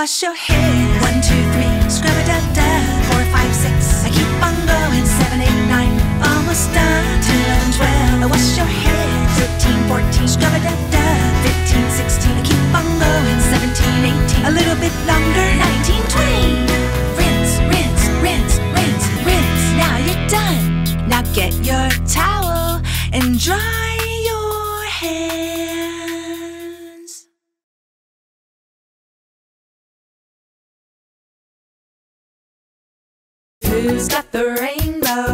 Wash your hair. One, two, three. Scrub a da da. Four, five, six. I keep on going. Seven, eight, nine. Almost done. Ten, eleven, twelve. Wash your hair. Thirteen, fourteen. Scrub a da da. Fifteen, sixteen. I keep on going. Seventeen, eighteen. A little bit longer. Nineteen, twenty. Rinse, rinse, rinse, rinse, rinse. Now you're done. Now get your towel and dry Who's got the rainbow?